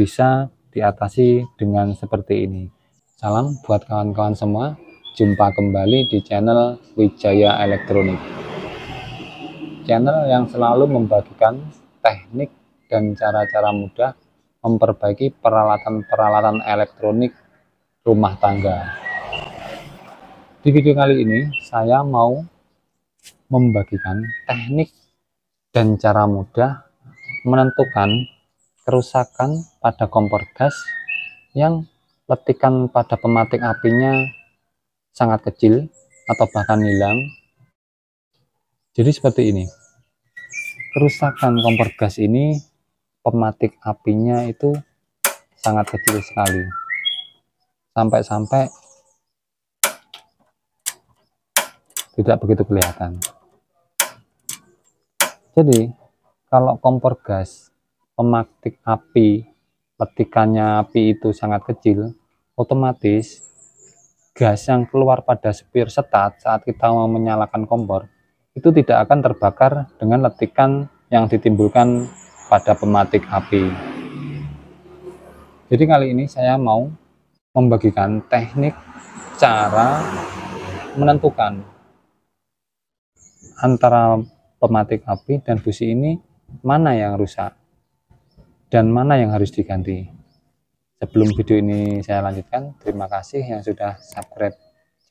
bisa diatasi dengan seperti ini. Salam buat kawan-kawan semua. Jumpa kembali di channel Wijaya Elektronik. Channel yang selalu membagikan teknik dan cara-cara mudah memperbaiki peralatan-peralatan elektronik rumah tangga. Di video kali ini saya mau membagikan teknik dan cara mudah menentukan kerusakan pada kompor gas yang letikan pada pematik apinya sangat kecil atau bahkan hilang. Jadi seperti ini. Kerusakan kompor gas ini pematik apinya itu sangat kecil sekali. Sampai-sampai tidak begitu kelihatan. Jadi, kalau kompor gas pematik api petikannya api itu sangat kecil otomatis gas yang keluar pada spir setat saat kita mau menyalakan kompor itu tidak akan terbakar dengan letikan yang ditimbulkan pada pematik api. Jadi kali ini saya mau membagikan teknik cara menentukan antara pematik api dan busi ini mana yang rusak dan mana yang harus diganti. Sebelum video ini saya lanjutkan, terima kasih yang sudah subscribe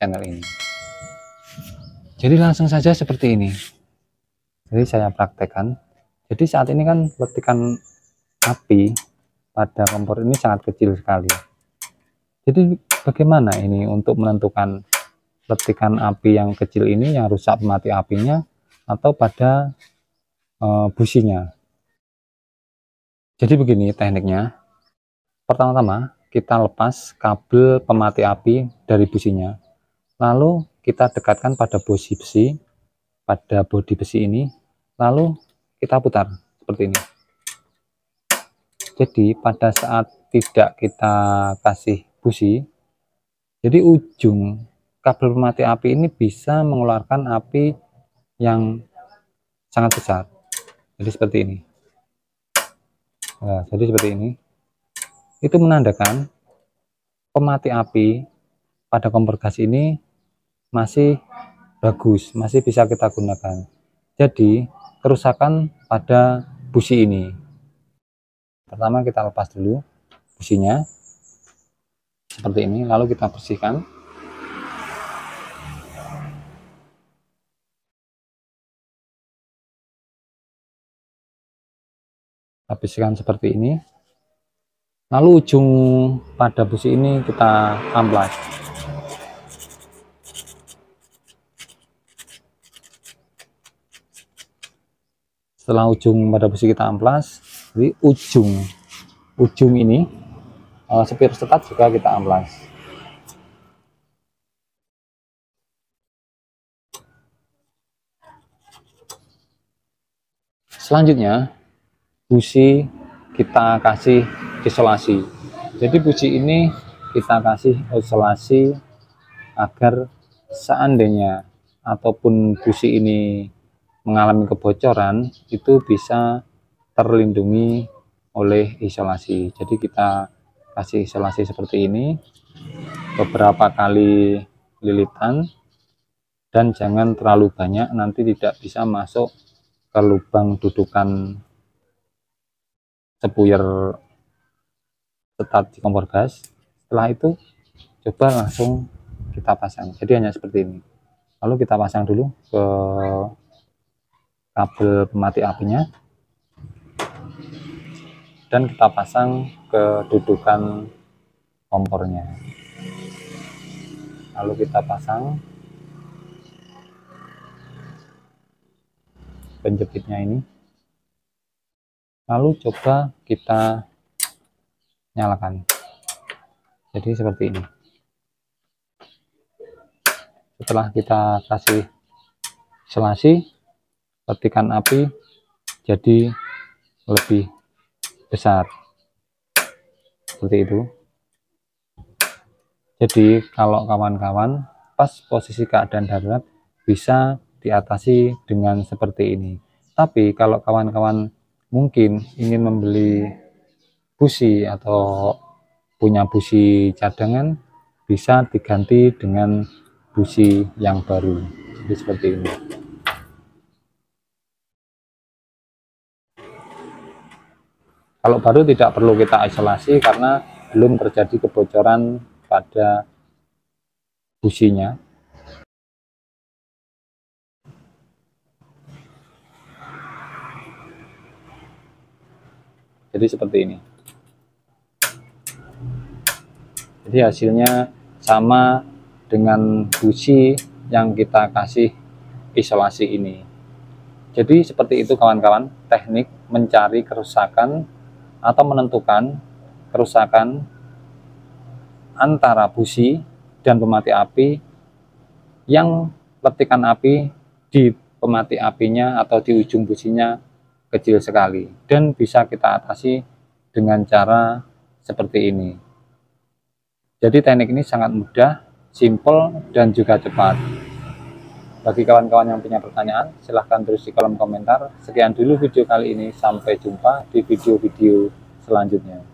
channel ini. Jadi langsung saja seperti ini. Jadi saya praktekkan. Jadi saat ini kan letikan api pada kompor ini sangat kecil sekali. Jadi bagaimana ini untuk menentukan letikan api yang kecil ini yang rusak mati apinya atau pada e, businya jadi begini tekniknya. Pertama-tama kita lepas kabel pemati api dari businya. Lalu kita dekatkan pada busi besi, pada bodi besi ini. Lalu kita putar seperti ini. Jadi pada saat tidak kita kasih busi, jadi ujung kabel pemati api ini bisa mengeluarkan api yang sangat besar. Jadi seperti ini. Nah, jadi seperti ini. Itu menandakan pemati api pada kompor gas ini masih bagus, masih bisa kita gunakan. Jadi, kerusakan pada busi ini. Pertama kita lepas dulu businya. Seperti ini, lalu kita bersihkan. Habiskan seperti ini. Lalu ujung pada busi ini kita amplas. Setelah ujung pada busi kita amplas jadi ujung ujung ini uh, sepir setat juga kita amplas. Selanjutnya busi kita kasih isolasi. Jadi busi ini kita kasih isolasi agar seandainya ataupun busi ini mengalami kebocoran itu bisa terlindungi oleh isolasi. Jadi kita kasih isolasi seperti ini beberapa kali lilitan dan jangan terlalu banyak nanti tidak bisa masuk ke lubang dudukan sepuyer setat di kompor gas. Setelah itu coba langsung kita pasang. Jadi hanya seperti ini. Lalu kita pasang dulu ke kabel pemati apinya. Dan kita pasang ke dudukan kompornya. Lalu kita pasang. Penjepitnya ini lalu coba kita nyalakan. Jadi seperti ini. Setelah kita kasih selasi petikan api jadi lebih besar. Seperti itu. Jadi kalau kawan-kawan pas posisi keadaan darurat bisa diatasi dengan seperti ini. Tapi kalau kawan-kawan mungkin ingin membeli busi atau punya busi cadangan bisa diganti dengan busi yang baru. Jadi seperti ini. Kalau baru tidak perlu kita isolasi karena belum terjadi kebocoran pada businya jadi seperti ini. Jadi hasilnya sama dengan busi yang kita kasih isolasi ini. Jadi seperti itu kawan-kawan teknik mencari kerusakan atau menentukan kerusakan antara busi dan pemati api yang letikan api di pemati apinya atau di ujung businya kecil sekali dan bisa kita atasi dengan cara seperti ini jadi teknik ini sangat mudah, simple, dan juga cepat. Bagi kawan-kawan yang punya pertanyaan, silahkan tulis di kolom komentar. Sekian dulu video kali ini, sampai jumpa di video-video selanjutnya.